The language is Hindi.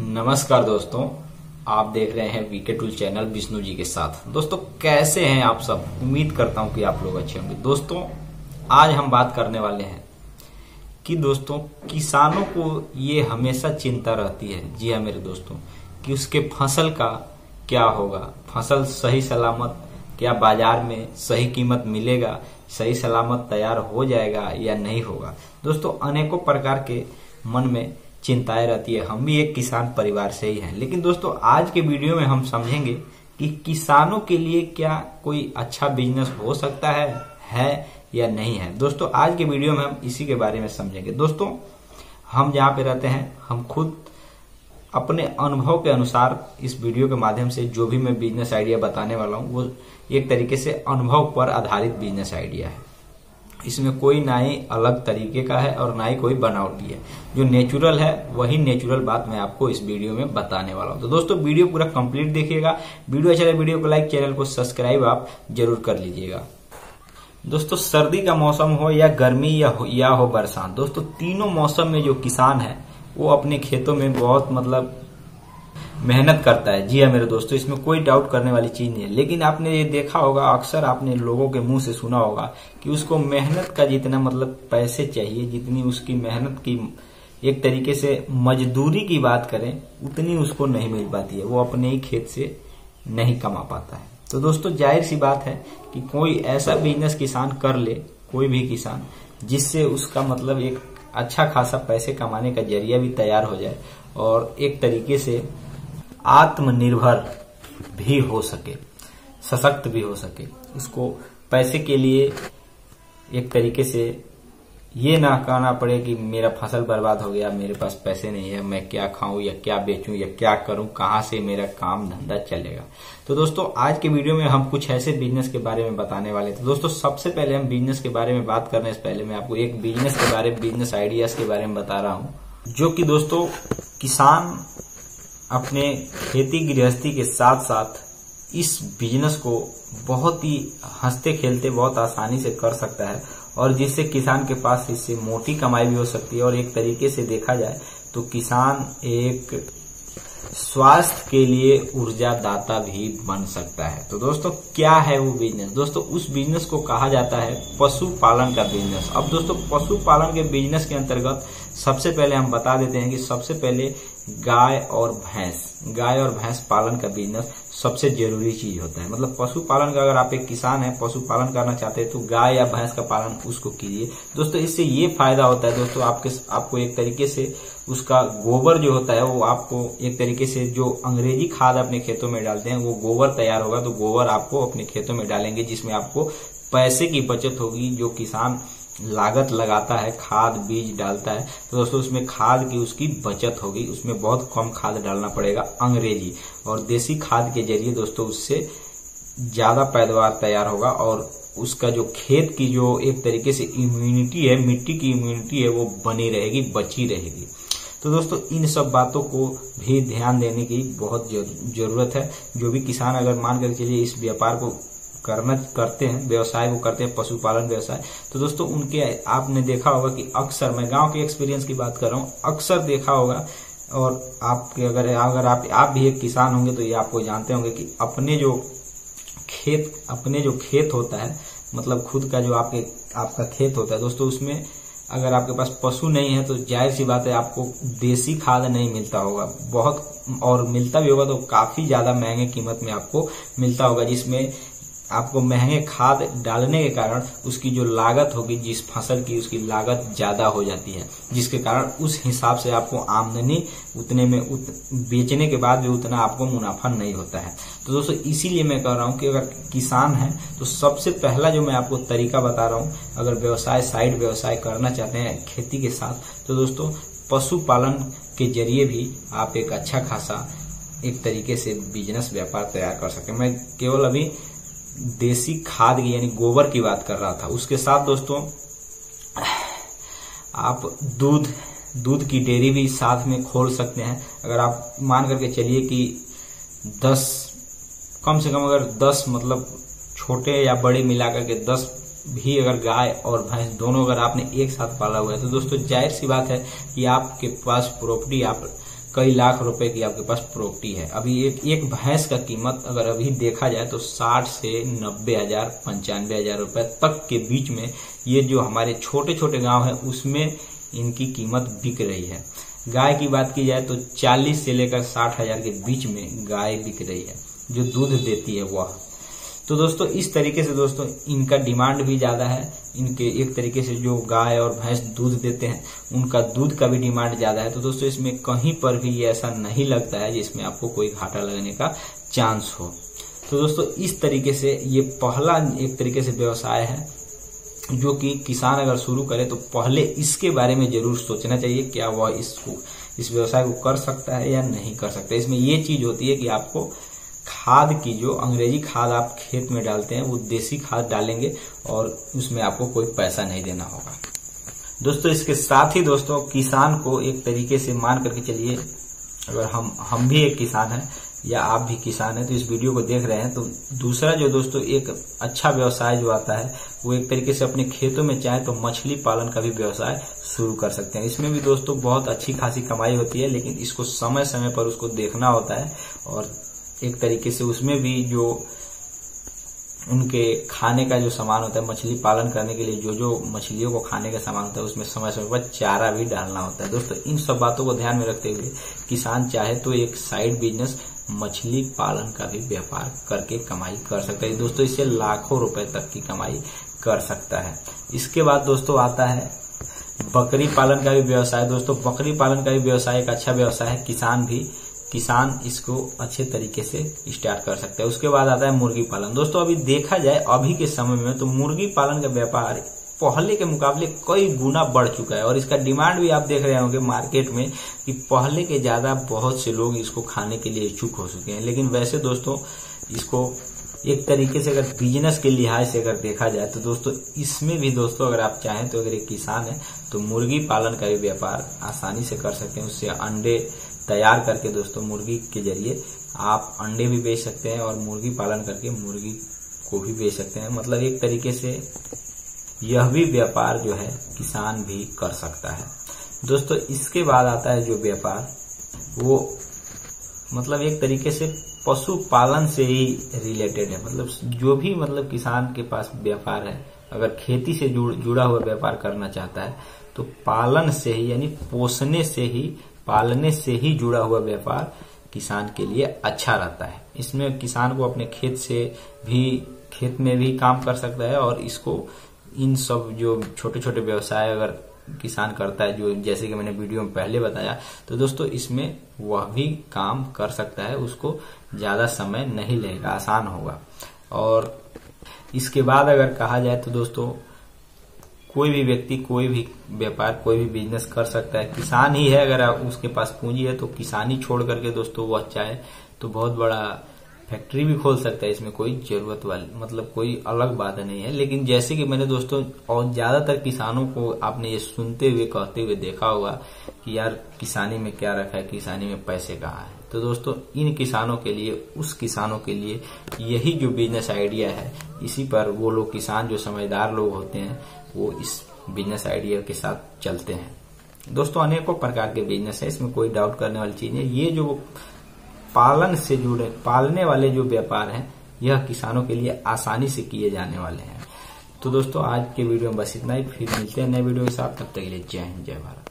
नमस्कार दोस्तों, आप देख रहे हैं VK tool channel Vishnu ji के साथ। दोस्तों, कैसे हैं आप सब? उम्मीद करता हूँ कि आप लोग अच्छे होंगे। दोस्तों, आज हम बात करने वाले हैं कि दोस्तों, किसानों को ये हमेशा चिंता रहती है। जी हाँ मेरे दोस्तों, कि उसके फ़सल का क्या होगा? फ़सल सही सलामत, क्या बाज़ार में सही कीमत मिलेगा? सही सलामत तैयार हो जाएगा या नहीं होगा? दोस्तों, अनेकों प्रकार के मन में चिंताएँ रहती है। हम भी एक किसान परिवार से ही हैं। लेकिन दोस्तों, आज के वीडियो में हम समझेंगे कि किसानों के लिए क्या कोई अच्छा बिज़नेस हो सकता है है या नहीं है। दोस्तों, आज के वीडियो में हम इसी के बारे में समझेंगे। दोस्तों, हम जहाँ पे रहते हैं, हम खुद अपने अनुभव के अनुसार इस वीडियो के माध्यम से जो भी मैं बिज़नेस आइडिया बताने वाला हूँ, वो एक तरीके से अनुभव पर आधारित बिज़नेस आइडिया है। इसमें कोई ना ही अलग तरीके का है और ना ही कोई बनावटी है। जो नेचुरल है वही नेचुरल बात मैं आपको इस वीडियो में बताने वाला हूँ। तो दोस्तों वीडियो पूरा कंप्लीट देखिएगा। वीडियो अच्छा लगे वीडियो को लाइक चैनल को सब्सक्राइब आप ज़रूर कर लीजिएगा। दोस्तों सर्दी का मौसम हो या गर्मी या हो, या हो बरसात दोस्तों तीनों मौसम में जो किसान है वो अपने खेतों में बहुत मतलब मेहनत करता है। जी हाँ मेरे दोस्तों, इसमें कोई डाउट करने वाली चीज़ नहीं है। लेकिन आपने ये देखा होगा, अक्सर आपने लोगों के मुँह से सुना होगा कि उसको मेहनत का जितना मतलब पैसे चाहिए, जितनी उसकी मेहनत की, एक तरीके से मजदूरी की बात करें, उतनी उसको नहीं मिल पाती है। वो अपने ही खेत से नहीं कमा पाता है। तो दोस्तों, ज़ाहिर सी बात है कि कोई ऐसा बिज़नेस किसान कर ले, कोई भी किसान, जिससे उसका मतलब एक अच्छा खासा पैसे कमाने का ज़रिया भी तैयार हो जाए और एक तरीके से आत्मनिर्भर भी हो सके, सशक्त भी हो सके। उसको पैसे के लिए एक तरीके से ये ना कहना पड़े कि मेरा फ़सल बर्बाद हो गया, मेरे पास पैसे नहीं है, मैं क्या खाऊं या क्या बेचूं या क्या करूँ, कहाँ से मेरा काम धंधा चलेगा। तो दोस्तों, आज के वीडियो में हम कुछ ऐसे बिज़नेस के बारे में बताने वाले थे दोस्तों, सबसे पहले हम बिज़नेस के बारे में बात करने से पहले मैं आपको एक बिज़नेस के बारे में बिज़नेस आइडियाज़ के बारे में बता रहा हूँ। जो कि दोस्तों, किसान अपने खेती गृहस्थी के साथ साथ इस बिज़नेस को बहुत ही हँसते खेलते बहुत आसानी से कर सकता है और जिससे किसान के पास इससे मोटी कमाई भी हो सकती है और एक तरीके से देखा जाए तो किसान एक स्वास्थ्य के लिए ऊर्जा दाता भी बन सकता है। तो दोस्तों, क्या है वो बिज़नेस दोस्तों, उस बिज़नेस को कहा जाता है पशुपालन का बिज़नेस अब दोस्तों, पशुपालन के बिज़नेस के अंतर्गत सबसे पहले हम बता देते हैं कि सबसे पहले गाय और भैंस, गाय और भैंस पालन का बिज़नेस सबसे ज़रूरी चीज़ होता है। मतलब पशुपालन का अगर आप एक किसान है, पशुपालन करना चाहते हैं तो गाय या भैंस का पालन उसको कीजिए। दोस्तों, इससे ये फ़ायदा होता है दोस्तों, आपके आपको एक तरीके से उसका गोबर जो होता है, वो आपको एक तरीके से जो अंग्रेज़ी खाद अपने खेतों में डालते हैं, वो गोबर तैयार होगा तो गोबर आपको अपने खेतों में डालेंगे, जिसमें आपको पैसे की बचत होगी, जो किसान लागत लगाता है, खाद, बीज डालता है। तो दोस्तों, उसमें खाद की उसकी बचत होगी। उसमें बहुत कम खाद डालना पड़ेगा अंग्रेज़ी। और देसी खाद के ज़रिए दोस्तों, उससे ज़्यादा पैदावार तैयार होगा और उसका जो खेत की जो एक तरीके से इम्यूनिटी है, मिट्टी की इम्यूनिटी है, वो बनी रहेगी, बची रहेगी। तो दोस्तों, इन सब बातों को भी ध्यान देने की बहुत ज़रूरत है। जो भी किसान अगर मान कर चलिए इस व्यापार को करना करते हैं, व्यवसाय वो करते हैं, पशुपालन, व्यवसाय। तो दोस्तों, उनके आपने देखा होगा कि अक्सर, मैं गाँव के एक्सपीरियंस की बात कर रहा हूँ, अक्सर देखा होगा, और आपके अगर अगर आप आप भी एक किसान होंगे तो ये आपको जानते होंगे कि अपने जो खेत, अपने जो खेत होता है मतलब खुद का जो आपके, आपका खेत होता है, दोस्तों, उसमें अगर आपके पास पशु नहीं है तो ज़ाहिर सी बात है आपको देसी खाद नहीं मिलता होगा। बहुत, और मिलता भी होगा तो काफ़ी ज़्यादा महँगे कीमत में आपको मिलता होगा, जिसमें आपको महँगे खाद डालने के कारण उसकी जो लागत होगी जिस फ़सल की उसकी लागत ज़्यादा हो जाती है जिसके कारण उस हिसाब से आपको आमदनी उतने में उत, बेचने के बाद भी उतना आपको मुनाफा नहीं होता है। तो दोस्तों इसीलिए मैं कह रहा हूँ कि अगर किसान है तो सबसे पहला जो मैं आपको तरीका बता रहा हूँ अगर व्यवसाय साइड व्यवसाय करना चाहते हैं खेती के साथ तो दोस्तों पशुपालन के ज़रिए भी आप एक अच्छा खासा एक तरीके से बिज़नेस व्यापार तैयार कर सकते हैं। मैं केवल अभी देसी खाद की, यानी गोबर की बात कर रहा था। उसके साथ दोस्तों, आप दूध दूध की डेयरी भी साथ में खोल सकते हैं। अगर आप मान करके चलिए कि 10 कम से कम अगर 10 मतलब छोटे या बड़े मिलाकर के 10 भी अगर गाय और भैंस दोनों अगर आपने एक साथ पाला हुआ है तो दोस्तों ज़ाहिर सी बात है कि आपके पास प्रॉपर्टी आप कई लाख रुपए की आपके पास प्रॉपर्टी है। अभी एक एक भैंस का कीमत अगर अभी देखा जाए तो साठ से नब्बे हज़ार, पंचानवे हज़ार रुपए तक के बीच में ये जो हमारे छोटे छोटे गाँव है, उसमें इनकी कीमत बिक रही है। गाय की बात की जाए तो 40 से लेकर साठ हज़ार के बीच में गाय बिक रही है। जो दूध देती है वह। तो दोस्तों, इस तरीके से दोस्तों, इनका डिमांड भी ज़्यादा है। इनके एक तरीके से जो गाय और भैंस दूध देते हैं, उनका दूध का भी डिमांड ज़्यादा है। तो दोस्तों, इसमें कहीं पर भी ऐसा नहीं लगता है जिसमें आपको कोई घाटा लगने का चांस हो। तो दोस्तों, इस तरीके से ये पहला एक तरीके से व्यवसाय है, जो कि किसान अगर शुरू करे तो पहले इसके बारे में ज़रूर सोचना चाहिए, क्या वह इसको, इस व्यवसाय को कर सकता है या नहीं कर सकता इसमें ये चीज़ होती है कि आपको खाद की, जो अंग्रेज़ी खाद आप खेत में डालते हैं, वो देसी खाद डालेंगे और उसमें आपको कोई पैसा नहीं देना होगा। दोस्तों, इसके साथ ही दोस्तों, किसान को एक तरीके से मान करके चलिए। अगर हम हम भी एक किसान हैं या आप भी किसान हैं तो इस वीडियो को देख रहे हैं तो दूसरा जो दोस्तों, एक अच्छा व्यवसाय जो आता है, वो एक तरीके से अपने खेतों में चाहे तो मछली पालन का भी व्यवसाय शुरू कर सकते हैं। इसमें भी दोस्तों, बहुत अच्छी खासी कमाई होती है, लेकिन इसको समय समय पर उसको देखना होता है और एक तरीके से उसमें भी जो उनके खाने का जो सामान होता है, मछली पालन करने के लिए जो जो मछलियों को खाने का सामान होता है, उसमें समय समय पर चारा भी डालना होता है। दोस्तों, इन सब बातों को ध्यान में रखते हुए किसान चाहे तो एक साइड बिज़नेस मछली पालन का भी व्यापार करके कमाई कर सकता है। दोस्तों, इससे लाखों रुपए तक की कमाई कर सकता है। इसके बाद दोस्तों आता है बकरी पालन का भी व्यवसाय। दोस्तों, बकरी पालन का भी व्यवसाय एक अच्छा व्यवसाय है। किसान भी किसान इसको अच्छे तरीके से स्टार्ट कर सकते हैं। उसके बाद आता है मुर्गी पालन। दोस्तों, अभी देखा जाए, अभी के समय में तो मुर्गी पालन का व्यापार पहले के मुकाबले कई गुना बढ़ चुका है। और इसका डिमांड भी आप देख रहे होंगे मार्केट में कि पहले के ज़्यादा बहुत से लोग इसको खाने के लिए इच्छुक हो चुके हैं। लेकिन वैसे दोस्तों, इसको एक तरीके से अगर बिज़नेस के लिहाज से अगर देखा जाए तो दोस्तों, इसमें भी दोस्तों, अगर आप चाहें तो अगर एक किसान है तो मुर्गी पालन का भी व्यापार आसानी से कर सकते हैं। उससे अंडे तैयार करके दोस्तों मुर्गी के ज़रिए आप अंडे भी बेच सकते हैं और मुर्गी पालन करके मुर्गी को भी बेच सकते हैं। मतलब एक तरीके से यह भी व्यापार जो है किसान भी कर सकता है। दोस्तों इसके बाद आता है जो व्यापार वो मतलब एक तरीके से पशुपालन से ही रिलेटेड है। मतलब जो भी मतलब किसान के पास व्यापार है अगर खेती से जुड़, जुड़ा हुआ व्यापार करना चाहता है तो पालन से ही यानी पोषने से ही पालने से ही जुड़ा हुआ व्यापार किसान के लिए अच्छा रहता है। इसमें किसान को अपने खेत से भी, खेत में भी काम कर सकता है और इसको इन सब जो छोटे छोटे व्यवसाय अगर किसान करता है, जो जैसे कि मैंने वीडियो में पहले बताया तो दोस्तों इसमें वह भी काम कर सकता है, उसको ज़्यादा समय नहीं लगेगा आसान होगा। और इसके बाद अगर कहा जाए तो दोस्तों कोई भी व्यक्ति, कोई भी व्यापार, कोई भी बिज़नेस कर सकता है। किसान ही है, अगर उसके पास पूंजी है तो किसान छोड़ करके दोस्तों वह चाहे तो बहुत बड़ा फैक्ट्री भी खोल सकता है, इसमें कोई ज़रूरत वाली मतलब कोई अलग बात नहीं है। लेकिन जैसे कि मैंने दोस्तों, और ज़्यादातर किसानों को आपने ये सुनते हुए, कहते हुए देखा होगा कि यार, किसानी में क्या रखा है, किसानी में पैसे कहाँ है। तो दोस्तों, इन किसानों के लिए, उस किसानों के लिए यही जो बिज़नेस आइडिया है, इसी पर वो लोग किसान, जो समझदार लोग होते हैं वो इस बिज़नेस आइडिया के साथ चलते हैं। दोस्तों, अनेकों प्रकार के बिज़नेस है, इसमें कोई डाउट करने वाली चीज़ है। ये जो पालन से जुड़े, पालने वाले जो व्यापार हैं, यह किसानों के लिए आसानी से किए जाने वाले हैं। तो दोस्तों, आज के वीडियो में बस इतना ही। फिर मिलते हैं नए वीडियो के साथ। तब तक के लिए जय हिंद, जय भारत।